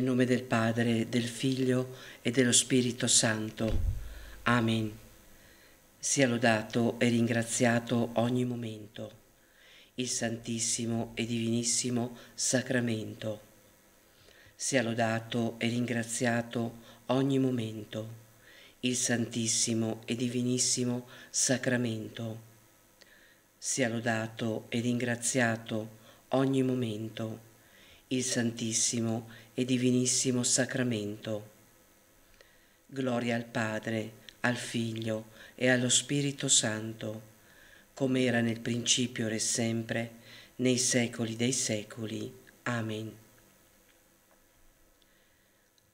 nel nome del Padre, del Figlio e dello Spirito Santo. Amen. Sia lodato e ringraziato ogni momento il Santissimo e Divinissimo Sacramento. Sia lodato e ringraziato ogni momento il Santissimo e Divinissimo Sacramento. Sia lodato e ringraziato ogni momento il Santissimo e Divinissimo Sacramento. Gloria al Padre, al Figlio e allo Spirito Santo, come era nel principio e sempre, nei secoli dei secoli. Amen.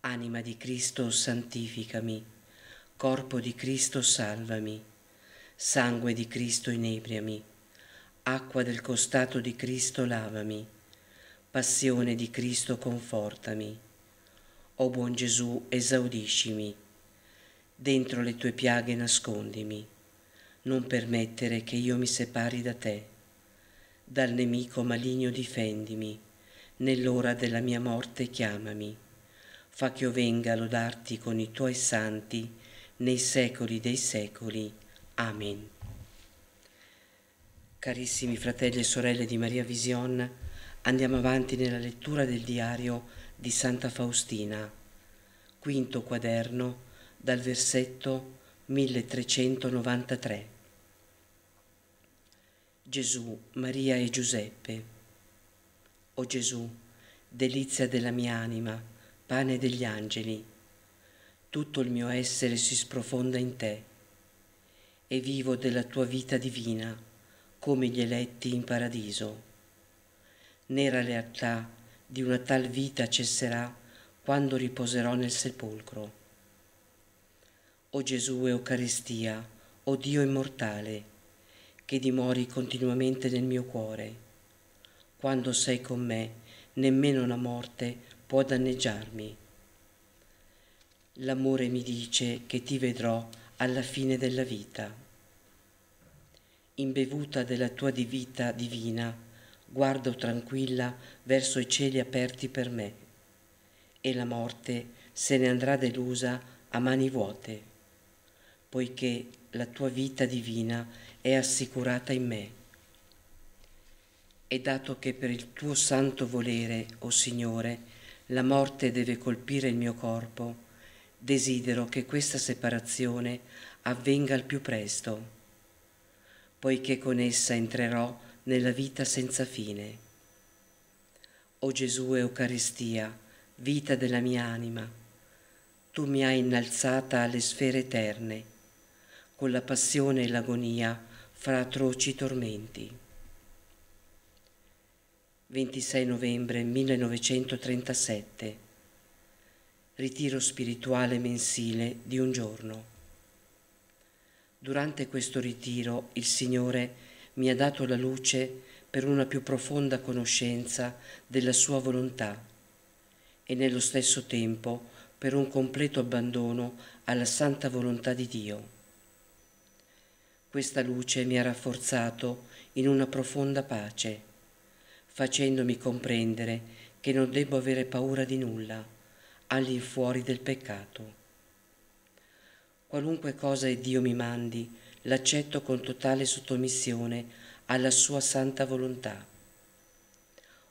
Anima di Cristo, santificami. Corpo di Cristo, salvami. Sangue di Cristo, inebriami. Acqua del costato di Cristo, lavami Passione di Cristo confortami. O buon Gesù, esaudiscimi. Dentro le tue piaghe nascondimi. Non permettere che io mi separi da te. Dal nemico maligno difendimi. Nell'ora della mia morte chiamami. Fa che io venga a lodarti con i tuoi santi nei secoli dei secoli. Amen. Carissimi fratelli e sorelle di Maria Vision, Andiamo avanti nella lettura del diario di Santa Faustina, quinto quaderno, dal versetto 1393. Gesù, Maria e Giuseppe. O Gesù, delizia della mia anima, pane degli angeli, tutto il mio essere si sprofonda in te e vivo della tua vita divina come gli eletti in paradiso nera realtà di una tal vita cesserà quando riposerò nel sepolcro. O Gesù Eucaristia, o Dio immortale, che dimori continuamente nel mio cuore, quando sei con me, nemmeno la morte può danneggiarmi. L'amore mi dice che ti vedrò alla fine della vita. Imbevuta della tua vita divina, guardo tranquilla verso i cieli aperti per me e la morte se ne andrà delusa a mani vuote, poiché la tua vita divina è assicurata in me. E dato che per il tuo santo volere, o oh Signore, la morte deve colpire il mio corpo, desidero che questa separazione avvenga al più presto, poiché con essa entrerò nella vita senza fine. O Gesù Eucaristia, vita della mia anima, tu mi hai innalzata alle sfere eterne, con la passione e l'agonia fra atroci tormenti. 26 novembre 1937 Ritiro spirituale mensile di un giorno. Durante questo ritiro il Signore mi ha dato la luce per una più profonda conoscenza della sua volontà e nello stesso tempo per un completo abbandono alla santa volontà di Dio. Questa luce mi ha rafforzato in una profonda pace, facendomi comprendere che non debbo avere paura di nulla all'infuori del peccato. Qualunque cosa Dio mi mandi, l'accetto con totale sottomissione alla sua santa volontà.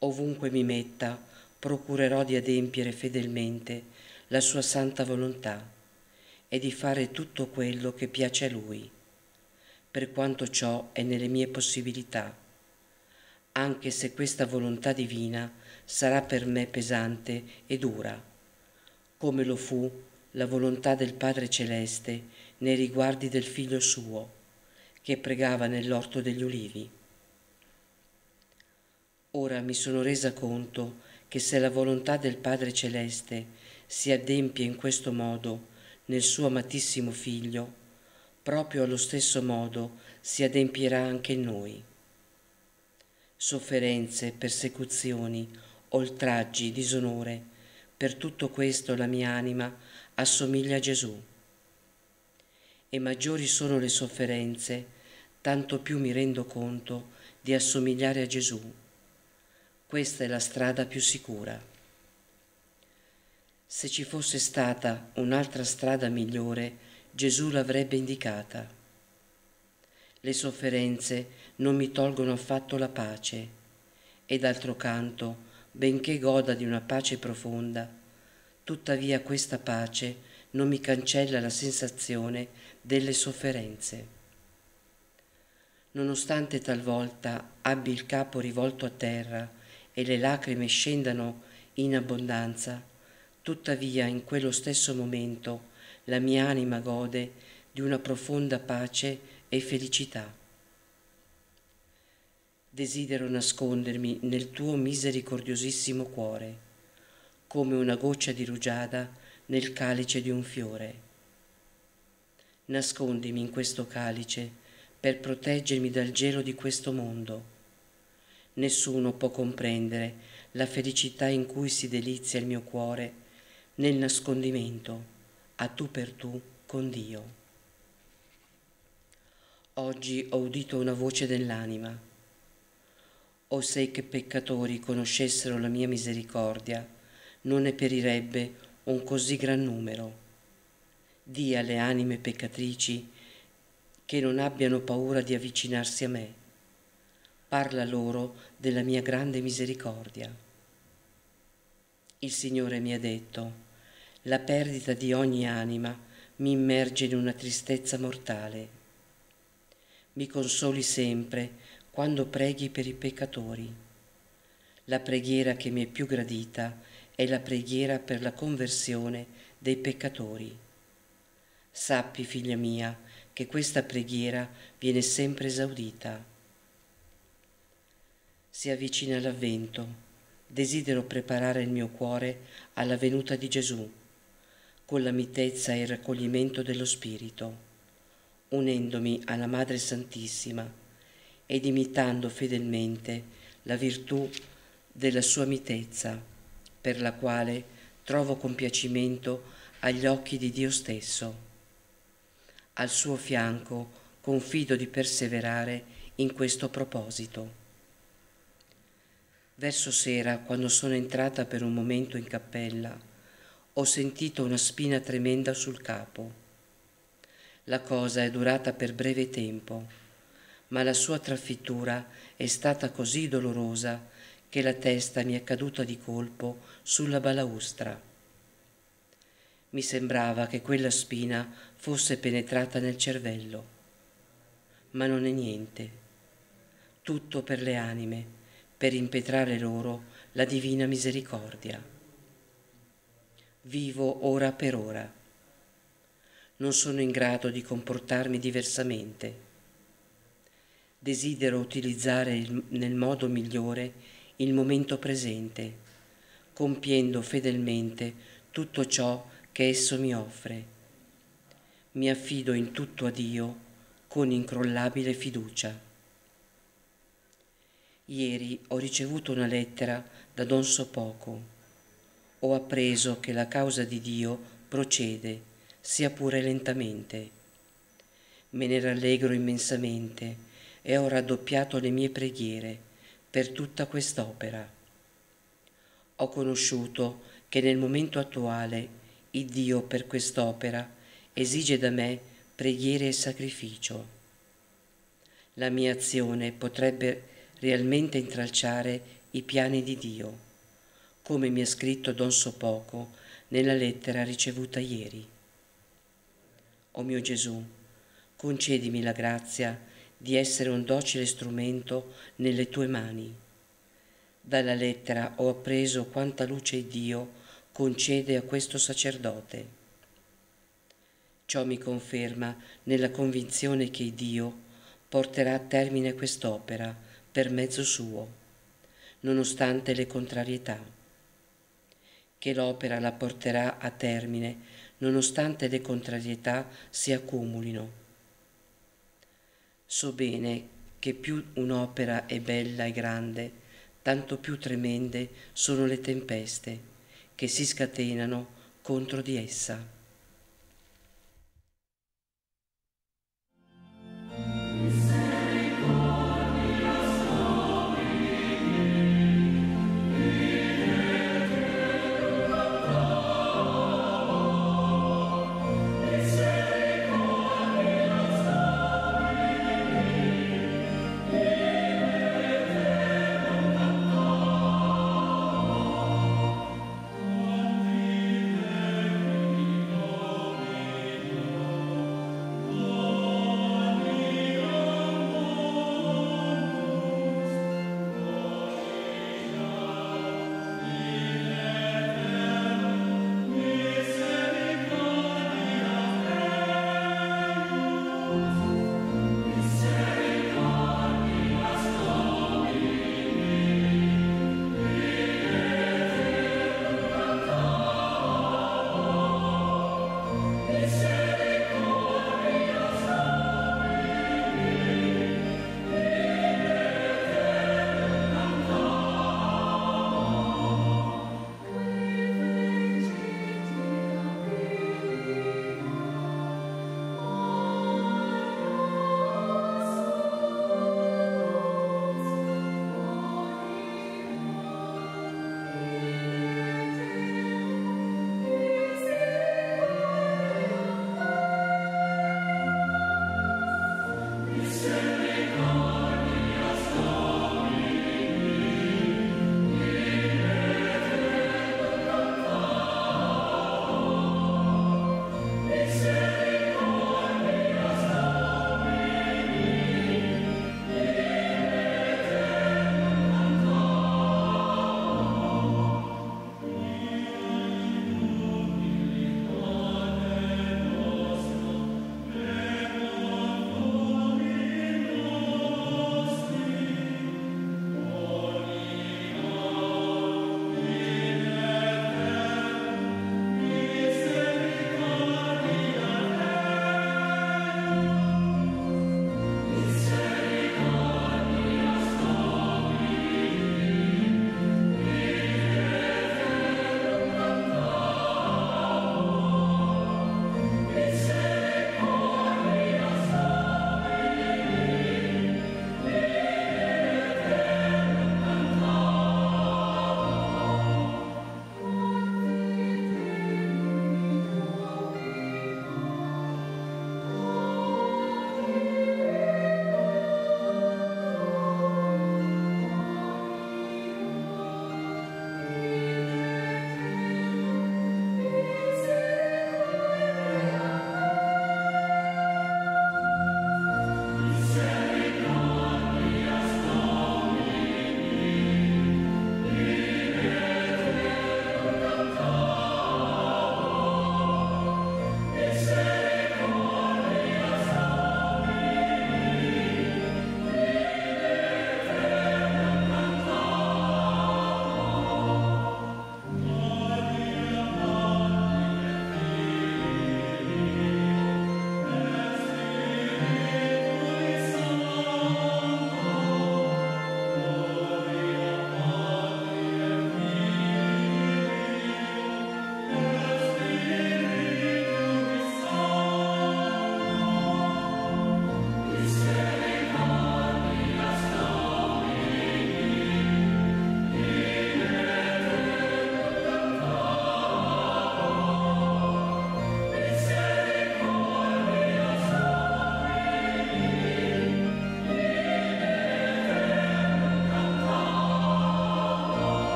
Ovunque mi metta, procurerò di adempiere fedelmente la sua santa volontà e di fare tutto quello che piace a Lui, per quanto ciò è nelle mie possibilità, anche se questa volontà divina sarà per me pesante e dura, come lo fu la volontà del Padre Celeste nei riguardi del figlio suo, che pregava nell'orto degli ulivi. Ora mi sono resa conto che se la volontà del Padre Celeste si adempie in questo modo nel suo amatissimo figlio, proprio allo stesso modo si adempierà anche in noi. Sofferenze, persecuzioni, oltraggi, disonore, per tutto questo la mia anima assomiglia a Gesù e maggiori sono le sofferenze, tanto più mi rendo conto di assomigliare a Gesù. Questa è la strada più sicura. Se ci fosse stata un'altra strada migliore, Gesù l'avrebbe indicata. Le sofferenze non mi tolgono affatto la pace e d'altro canto, benché goda di una pace profonda, tuttavia questa pace non mi cancella la sensazione delle sofferenze. Nonostante talvolta abbi il capo rivolto a terra e le lacrime scendano in abbondanza, tuttavia in quello stesso momento la mia anima gode di una profonda pace e felicità. Desidero nascondermi nel tuo misericordiosissimo cuore, come una goccia di rugiada nel calice di un fiore. Nascondimi in questo calice per proteggermi dal gelo di questo mondo. Nessuno può comprendere la felicità in cui si delizia il mio cuore nel nascondimento a tu per tu con Dio. Oggi ho udito una voce dell'anima. O se che peccatori conoscessero la mia misericordia, non ne perirebbe un così gran numero. Dì alle anime peccatrici che non abbiano paura di avvicinarsi a me. Parla loro della mia grande misericordia. Il Signore mi ha detto, la perdita di ogni anima mi immerge in una tristezza mortale. Mi consoli sempre quando preghi per i peccatori. La preghiera che mi è più gradita è la preghiera per la conversione dei peccatori. Sappi, figlia mia, che questa preghiera viene sempre esaudita. Si avvicina l'avvento, desidero preparare il mio cuore alla venuta di Gesù con la mitezza e il raccoglimento dello Spirito, unendomi alla Madre Santissima ed imitando fedelmente la virtù della sua mitezza, per la quale trovo compiacimento agli occhi di Dio stesso. Al suo fianco confido di perseverare in questo proposito. Verso sera, quando sono entrata per un momento in cappella, ho sentito una spina tremenda sul capo. La cosa è durata per breve tempo, ma la sua trafittura è stata così dolorosa che la testa mi è caduta di colpo sulla balaustra. Mi sembrava che quella spina fosse penetrata nel cervello, ma non è niente. Tutto per le anime, per impetrare loro la divina misericordia vivo ora per ora. Non sono in grado di comportarmi diversamente. Desidero utilizzare il, nel modo migliore il momento presente, compiendo fedelmente tutto ciò che esso mi offre. Mi affido in tutto a Dio con incrollabile fiducia. Ieri ho ricevuto una lettera da Don Sopoco ho appreso che la causa di Dio procede, sia pure lentamente. Me ne rallegro immensamente e ho raddoppiato le mie preghiere per tutta quest'opera. Ho conosciuto che nel momento attuale il Dio per quest'opera esige da me preghiere e sacrificio. La mia azione potrebbe realmente intralciare i piani di Dio come mi ha scritto Don Sopoco nella lettera ricevuta ieri. O mio Gesù, concedimi la grazia di essere un docile strumento nelle tue mani. Dalla lettera ho appreso quanta luce Dio concede a questo sacerdote. Ciò mi conferma nella convinzione che Dio porterà a termine quest'opera per mezzo suo, nonostante le contrarietà che l'opera la porterà a termine, nonostante le contrarietà si accumulino. So bene che più un'opera è bella e grande, tanto più tremende sono le tempeste che si scatenano contro di essa.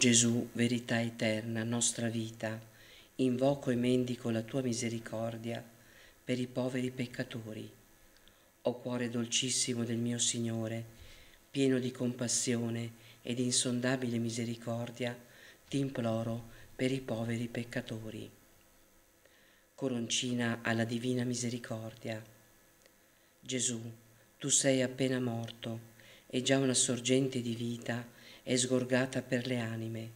Gesù, verità eterna, nostra vita, invoco e mendico la tua misericordia per i poveri peccatori. O cuore dolcissimo del mio Signore, pieno di compassione e di insondabile misericordia, ti imploro per i poveri peccatori. Coroncina alla divina misericordia. Gesù, tu sei appena morto e già una sorgente di vita è sgorgata per le anime.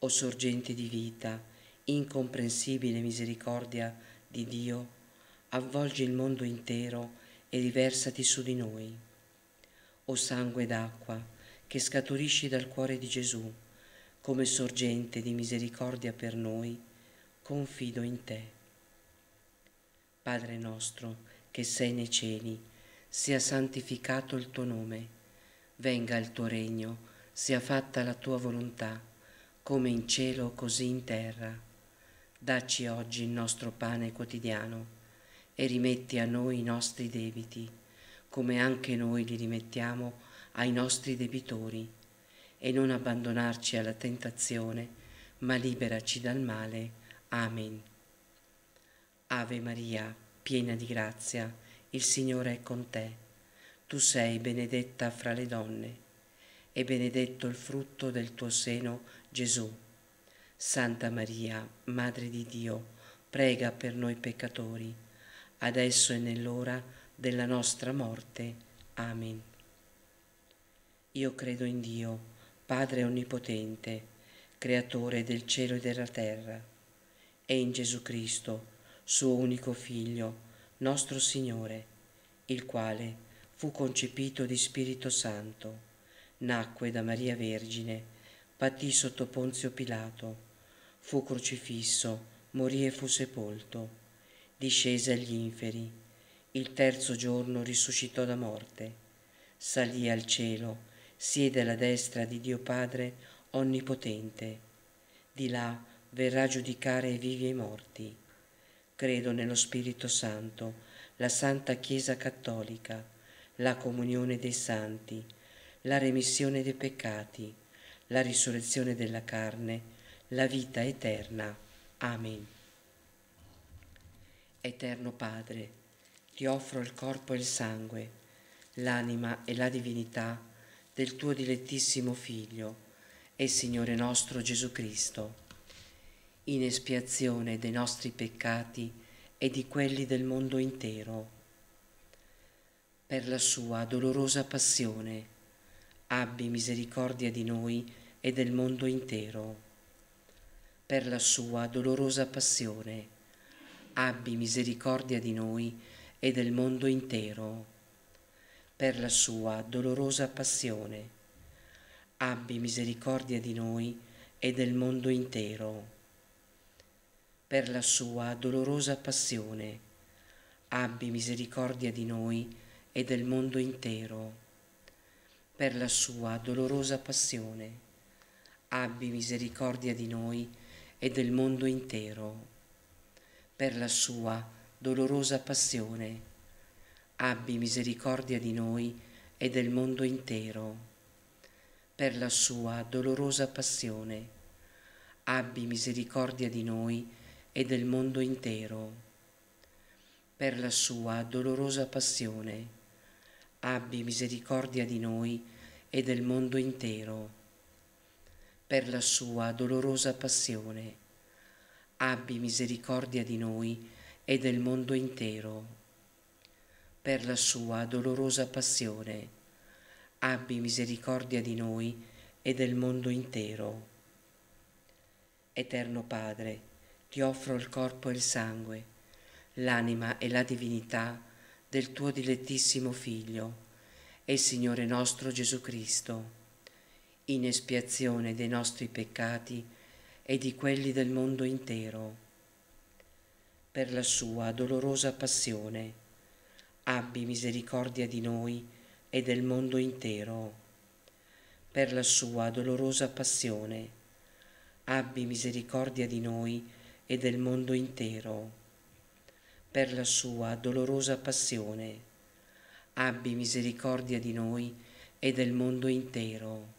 O sorgente di vita, incomprensibile misericordia di Dio, avvolgi il mondo intero e riversati su di noi. O sangue d'acqua, che scaturisci dal cuore di Gesù, come sorgente di misericordia per noi, confido in te. Padre nostro, che sei nei cieli, sia santificato il tuo nome, venga il tuo regno, sia fatta la tua volontà, come in cielo così in terra. Dacci oggi il nostro pane quotidiano e rimetti a noi i nostri debiti, come anche noi li rimettiamo ai nostri debitori, e non abbandonarci alla tentazione, ma liberaci dal male. Amen. Ave Maria, piena di grazia, il Signore è con te. Tu sei benedetta fra le donne e benedetto il frutto del tuo seno, Gesù. Santa Maria, Madre di Dio, prega per noi peccatori, adesso e nell'ora della nostra morte. Amen. Io credo in Dio, Padre Onnipotente, Creatore del cielo e della terra, e in Gesù Cristo, suo unico Figlio, nostro Signore, il quale fu concepito di Spirito Santo nacque da Maria Vergine, patì sotto Ponzio Pilato, fu crocifisso, morì e fu sepolto, discese agli inferi, il terzo giorno risuscitò da morte, salì al cielo, siede alla destra di Dio Padre Onnipotente, di là verrà a giudicare i vivi e i morti. Credo nello Spirito Santo, la Santa Chiesa Cattolica, la comunione dei santi, la remissione dei peccati, la risurrezione della carne, la vita eterna. Amen. Eterno Padre, ti offro il corpo e il sangue, l'anima e la divinità del tuo dilettissimo Figlio e Signore nostro Gesù Cristo, in espiazione dei nostri peccati e di quelli del mondo intero, per la sua dolorosa passione abbi misericordia di noi e del mondo intero. Per la sua dolorosa passione, abbi misericordia di noi e del mondo intero. Per la sua dolorosa passione, abbi misericordia di noi e del mondo intero. Per la sua dolorosa passione, abbi misericordia di noi e del mondo intero per la sua dolorosa passione. Abbi misericordia di noi e del mondo intero. Per la sua dolorosa passione. Abbi misericordia di noi e del mondo intero. Per la sua dolorosa passione. Abbi misericordia di noi e del mondo intero. Per la sua dolorosa passione abbi misericordia di noi e del mondo intero. Per la sua dolorosa passione, abbi misericordia di noi e del mondo intero. Per la sua dolorosa passione, abbi misericordia di noi e del mondo intero. Eterno Padre, ti offro il corpo e il sangue, l'anima e la divinità del tuo dilettissimo Figlio e Signore nostro Gesù Cristo, in espiazione dei nostri peccati e di quelli del mondo intero. Per la sua dolorosa passione, abbi misericordia di noi e del mondo intero. Per la sua dolorosa passione, abbi misericordia di noi e del mondo intero per la sua dolorosa passione. Abbi misericordia di noi e del mondo intero.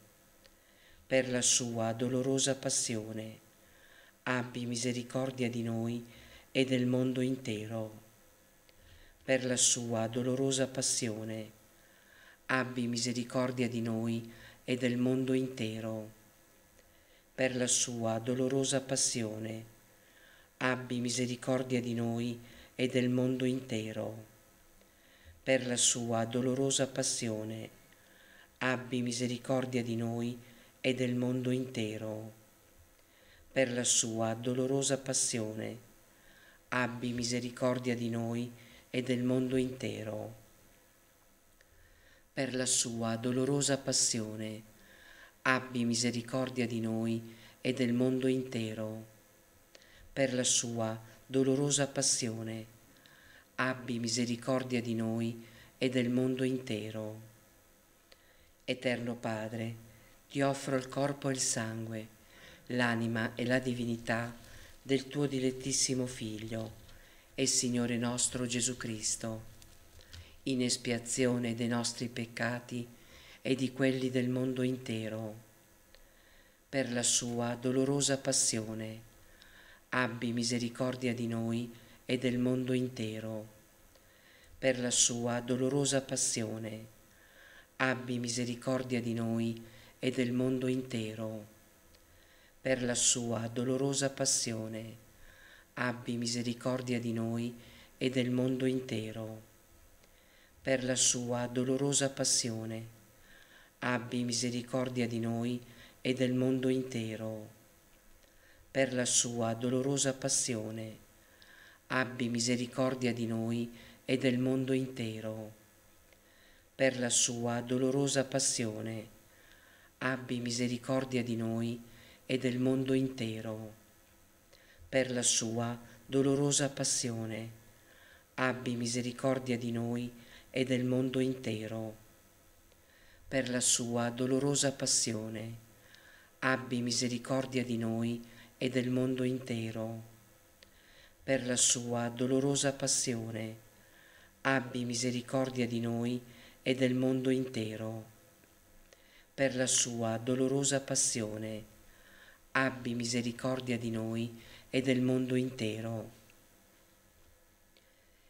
per la sua dolorosa passione, abbi misericordia di noi e del mondo intero. Per la sua dolorosa passione, abbi misericordia di noi e del mondo intero. Per la sua dolorosa passione, abbi misericordia di noi e del mondo intero. Per la sua dolorosa passione, abbi misericordia di noi e del mondo intero. Per la sua dolorosa passione, abbi misericordia di noi e del mondo intero. Per la sua dolorosa passione, abbi misericordia di noi e del mondo intero. Per la sua dolorosa passione, abbi misericordia di noi e del mondo intero. Eterno Padre, ti offro il corpo e il sangue, l'anima e la divinità del tuo dilettissimo Figlio e Signore nostro Gesù Cristo, in espiazione dei nostri peccati e di quelli del mondo intero. Per la sua dolorosa passione, abbi misericordia di noi e del mondo intero. Per la sua dolorosa passione, abbi misericordia di noi e del mondo intero. Per la sua dolorosa passione, abbi misericordia di noi e del mondo intero. Per la sua dolorosa passione, abbi misericordia di noi e del mondo intero. Per la sua dolorosa passione, abbi misericordia di noi e del mondo intero per la sua dolorosa passione, abbi misericordia di noi e del mondo intero. Per la sua dolorosa passione, abbi misericordia di noi e del mondo intero. Per la sua dolorosa passione, abbi misericordia di noi e del mondo intero. Per la sua dolorosa passione, abbi misericordia di noi e del mondo intero. Per la sua dolorosa passione, abbi misericordia di noi e del mondo intero.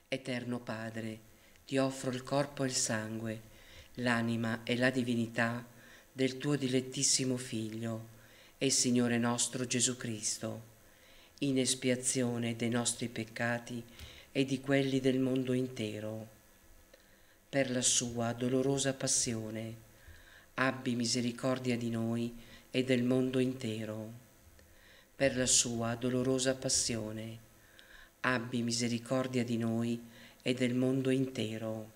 Eterno Padre, ti offro il corpo e il sangue, l'anima e la divinità del tuo dilettissimo Figlio e Signore nostro Gesù Cristo, in espiazione dei nostri peccati e di quelli del mondo intero per la sua dolorosa passione, abbi misericordia di noi e del mondo intero. Per la sua dolorosa passione, abbi misericordia di noi e del mondo intero.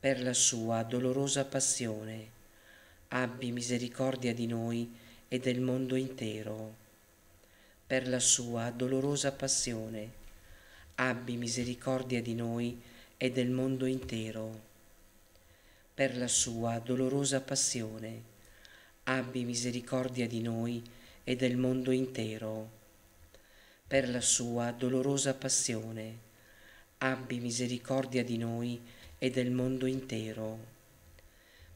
Per la sua dolorosa passione, abbi misericordia di noi e del mondo intero. Per la sua dolorosa passione, abbi misericordia di noi e del mondo intero. Per la sua dolorosa passione, abbi misericordia di noi e del mondo intero. Per la sua dolorosa passione, abbi misericordia di noi e del mondo intero.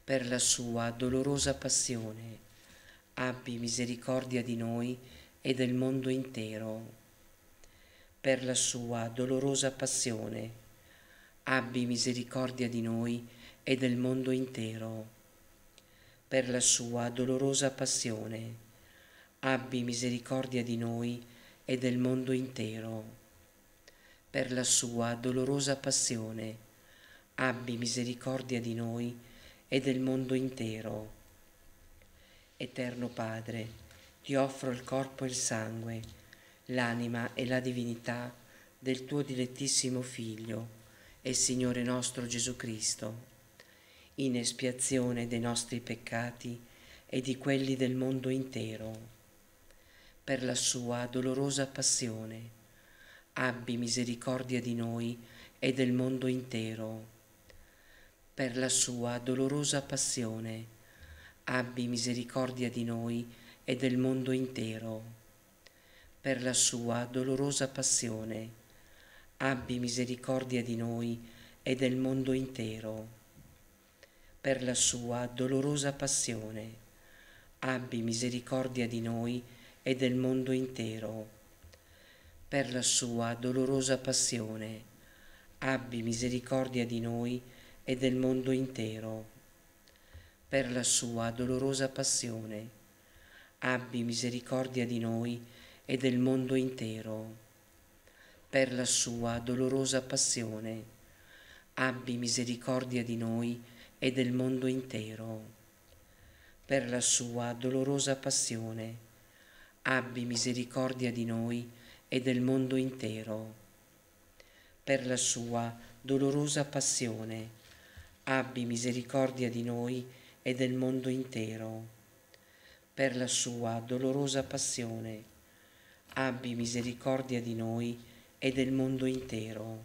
Per la sua dolorosa passione, abbi misericordia di noi e del mondo intero. Per la sua dolorosa passione, abbi misericordia di noi e del mondo intero. Per la sua dolorosa passione, abbi misericordia di noi e del mondo intero. Per la sua dolorosa passione, abbi misericordia di noi e del mondo intero. Eterno Padre, ti offro il corpo e il sangue, l'anima e la divinità del tuo dilettissimo Figlio e Signore nostro Gesù Cristo, in espiazione dei nostri peccati e di quelli del mondo intero. Per la sua dolorosa passione, abbi misericordia di noi e del mondo intero. Per la sua dolorosa passione, abbi misericordia di noi e del mondo intero. Per la sua dolorosa passione, abbi misericordia di noi e del mondo intero. Per la sua dolorosa passione, abbi misericordia di noi e del mondo intero. Per la sua dolorosa passione, abbi misericordia di noi e del mondo intero. Per la sua dolorosa passione, abbi misericordia di noi e del mondo intero. Per la sua dolorosa passione, abbi misericordia di noi e del mondo intero. Per la sua dolorosa passione, abbi misericordia di noi e del mondo intero. Per la sua dolorosa passione, abbi misericordia di noi e del mondo intero. Per la sua dolorosa passione, abbi misericordia di noi e del mondo intero.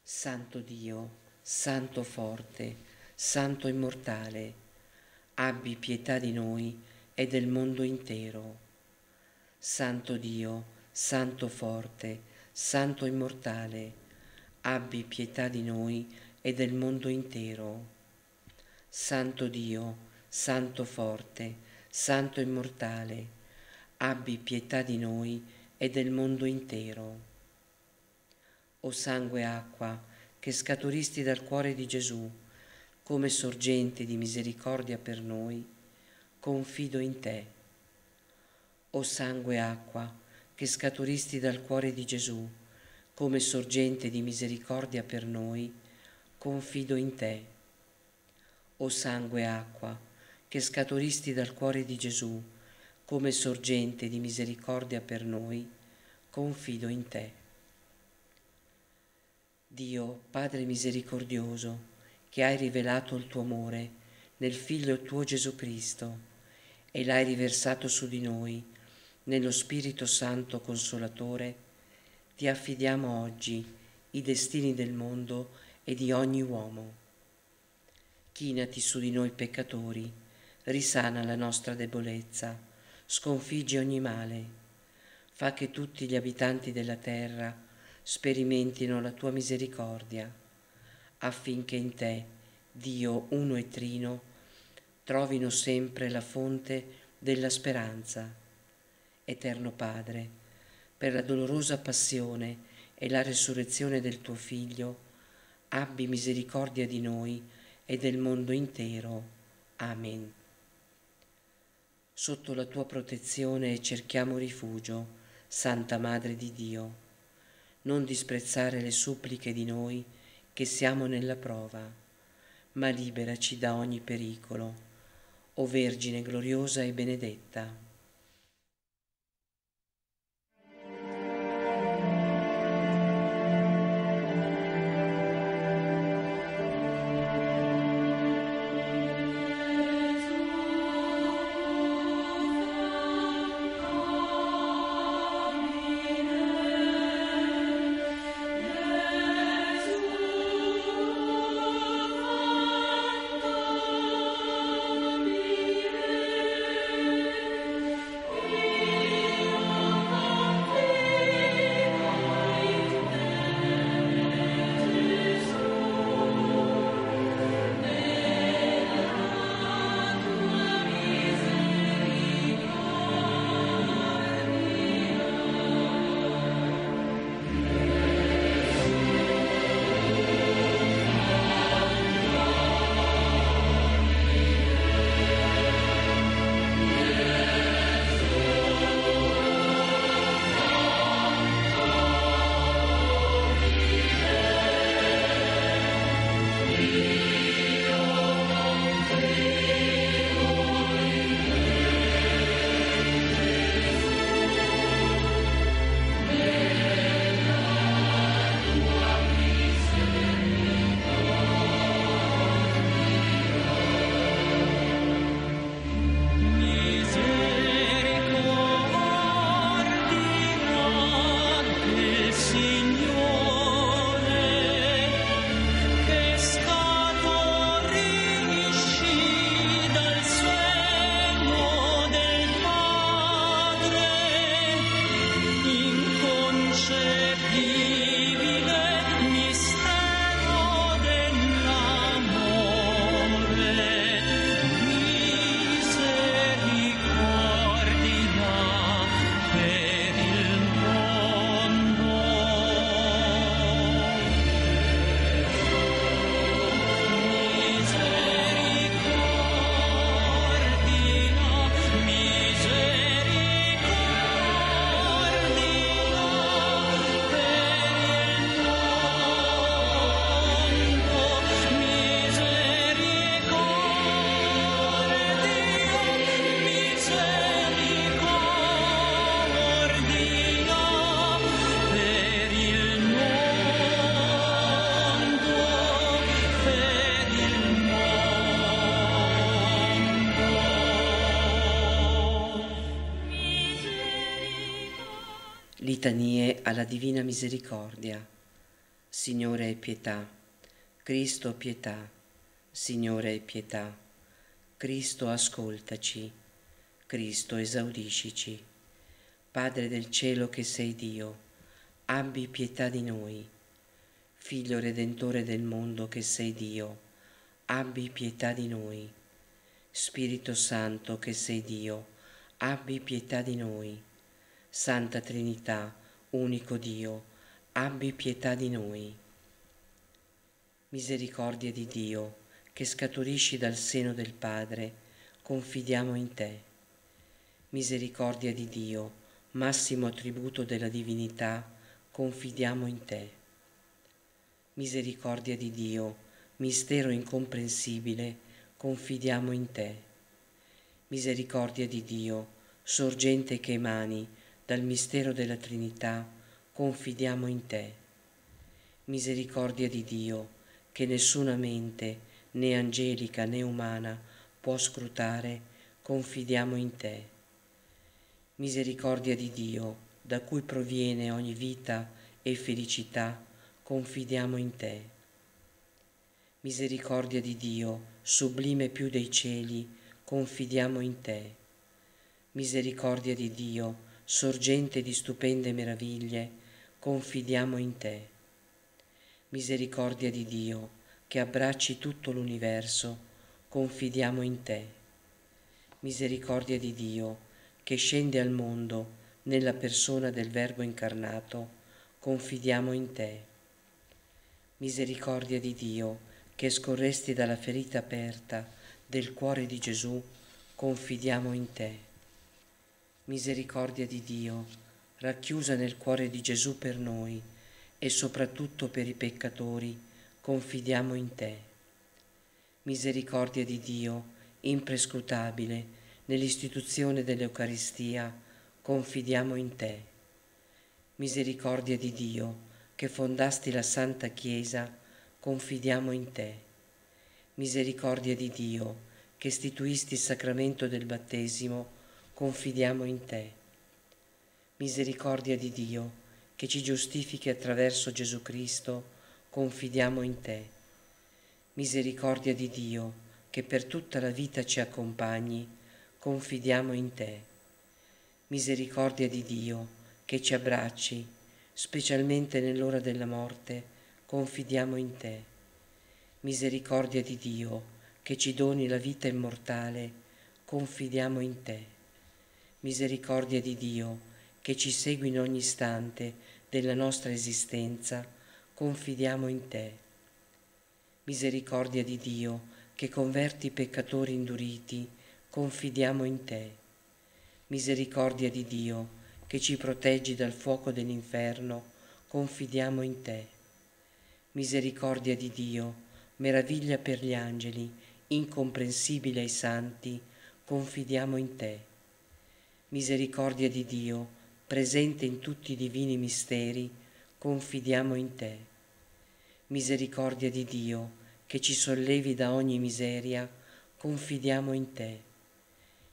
Santo Dio, Santo forte, Santo immortale, abbi pietà di noi e del mondo intero. Santo Dio, Santo forte, Santo immortale, abbi pietà di noi e del mondo intero. Santo Dio, Santo forte, Santo immortale, abbi pietà di noi e del mondo intero o sangue e acqua, che scaturisti dal cuore di Gesù, come sorgente di misericordia per noi, confido in te. O sangue e acqua, che scaturisti dal cuore di Gesù, come sorgente di misericordia per noi, confido in te. O sangue e acqua, che scaturisti dal cuore di Gesù, come sorgente di misericordia per noi, confido in te. Dio, Padre misericordioso, che hai rivelato il tuo amore nel Figlio tuo Gesù Cristo e l'hai riversato su di noi nello Spirito Santo Consolatore, ti affidiamo oggi i destini del mondo e di ogni uomo. Chinati su di noi peccatori, risana la nostra debolezza, sconfiggi ogni male, fa che tutti gli abitanti della terra sperimentino la tua misericordia, affinché in te, Dio uno e trino, trovino sempre la fonte della speranza. Eterno Padre, per la dolorosa passione e la resurrezione del tuo Figlio, abbi misericordia di noi e del mondo intero. Amen. Sotto la tua protezione cerchiamo rifugio, Santa Madre di Dio non disprezzare le suppliche di noi che siamo nella prova, ma liberaci da ogni pericolo, o Vergine gloriosa e benedetta. Litanie alla Divina Misericordia. Signore pietà. Cristo pietà. Signore pietà. Cristo ascoltaci. Cristo esaudiscici. Padre del cielo che sei Dio, abbi pietà di noi. Figlio redentore del mondo che sei Dio, abbi pietà di noi. Spirito Santo che sei Dio, abbi pietà di noi Santa Trinità, unico Dio, abbi pietà di noi. Misericordia di Dio, che scaturisci dal seno del Padre, confidiamo in te. Misericordia di Dio, massimo attributo della divinità, confidiamo in te. Misericordia di Dio, mistero incomprensibile, confidiamo in te. Misericordia di Dio, sorgente che emani, dal mistero della Trinità, confidiamo in te. Misericordia di Dio, che nessuna mente, né angelica né umana, può scrutare, confidiamo in te. Misericordia di Dio, da cui proviene ogni vita e felicità, confidiamo in te. Misericordia di Dio, sublime più dei cieli, confidiamo in te. Misericordia di Dio, sorgente di stupende meraviglie, confidiamo in te. Misericordia di Dio, che abbracci tutto l'universo, confidiamo in te. Misericordia di Dio, che scende al mondo nella persona del Verbo incarnato, confidiamo in te. Misericordia di Dio, che scorresti dalla ferita aperta del cuore di Gesù, confidiamo in te misericordia di Dio, racchiusa nel cuore di Gesù per noi e soprattutto per i peccatori, confidiamo in te. Misericordia di Dio, imprescrutabile, nell'istituzione dell'Eucaristia, confidiamo in te. Misericordia di Dio, che fondasti la Santa Chiesa, confidiamo in te. Misericordia di Dio, che istituisti il sacramento del battesimo, confidiamo in te. Misericordia di Dio, che ci giustifichi attraverso Gesù Cristo, confidiamo in te. Misericordia di Dio, che per tutta la vita ci accompagni, confidiamo in te. Misericordia di Dio, che ci abbracci, specialmente nell'ora della morte, confidiamo in te. Misericordia di Dio, che ci doni la vita immortale, confidiamo in te misericordia di Dio, che ci segui in ogni istante della nostra esistenza, confidiamo in te. Misericordia di Dio, che converti i peccatori induriti, confidiamo in te. Misericordia di Dio, che ci proteggi dal fuoco dell'inferno, confidiamo in te. Misericordia di Dio, meraviglia per gli angeli, incomprensibile ai santi, confidiamo in te misericordia di Dio, presente in tutti i divini misteri, confidiamo in te. Misericordia di Dio, che ci sollevi da ogni miseria, confidiamo in te.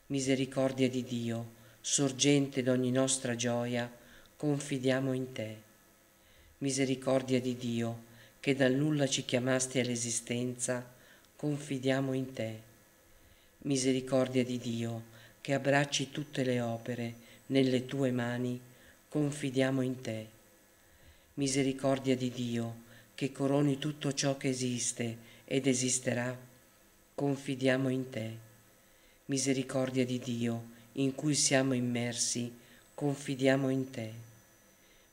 Misericordia di Dio, sorgente d'ogni nostra gioia, confidiamo in te. Misericordia di Dio, che dal nulla ci chiamasti all'esistenza, confidiamo in te. Misericordia di Dio, che abbracci tutte le opere nelle tue mani, confidiamo in te. Misericordia di Dio, che coroni tutto ciò che esiste ed esisterà, confidiamo in te. Misericordia di Dio, in cui siamo immersi, confidiamo in te.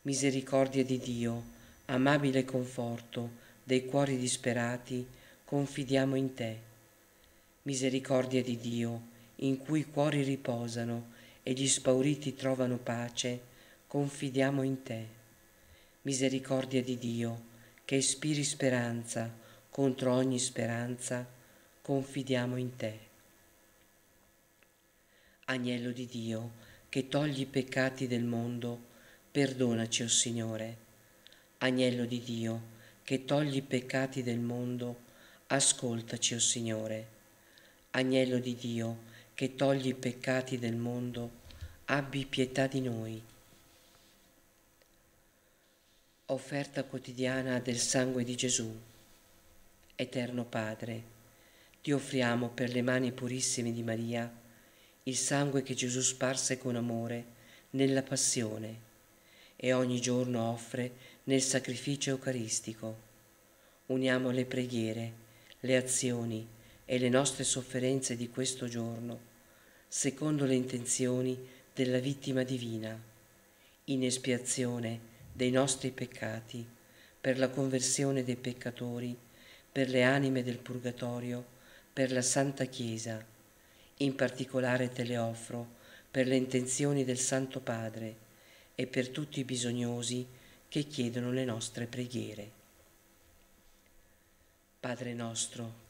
Misericordia di Dio, amabile conforto dei cuori disperati, confidiamo in te. Misericordia di Dio, in cui i cuori riposano e gli spauriti trovano pace, confidiamo in te. Misericordia di Dio, che ispiri speranza contro ogni speranza, confidiamo in te. Agnello di Dio, che togli i peccati del mondo, perdonaci, o oh Signore. Agnello di Dio, che togli i peccati del mondo, ascoltaci, o oh Signore. Agnello di Dio, che togli i peccati del mondo, abbi pietà di noi. Offerta quotidiana del sangue di Gesù. Eterno Padre, ti offriamo per le mani purissime di Maria il sangue che Gesù sparse con amore nella passione e ogni giorno offre nel sacrificio eucaristico. Uniamo le preghiere, le azioni e le nostre sofferenze di questo giorno, secondo le intenzioni della vittima divina, in espiazione dei nostri peccati, per la conversione dei peccatori, per le anime del purgatorio, per la Santa Chiesa. In particolare te le offro per le intenzioni del Santo Padre e per tutti i bisognosi che chiedono le nostre preghiere. Padre nostro,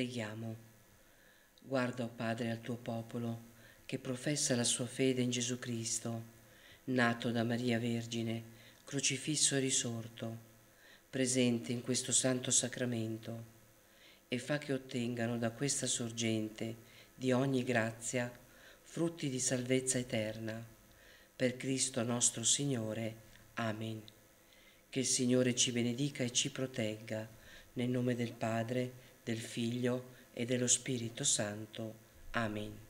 Preghiamo. Guarda, oh Padre, al tuo popolo che professa la sua fede in Gesù Cristo, nato da Maria Vergine, crocifisso e risorto, presente in questo santo sacramento, e fa che ottengano da questa sorgente di ogni grazia frutti di salvezza eterna. Per Cristo nostro Signore. Amen. Che il Signore ci benedica e ci protegga, nel nome del Padre, del Figlio e dello Spirito Santo. Amen.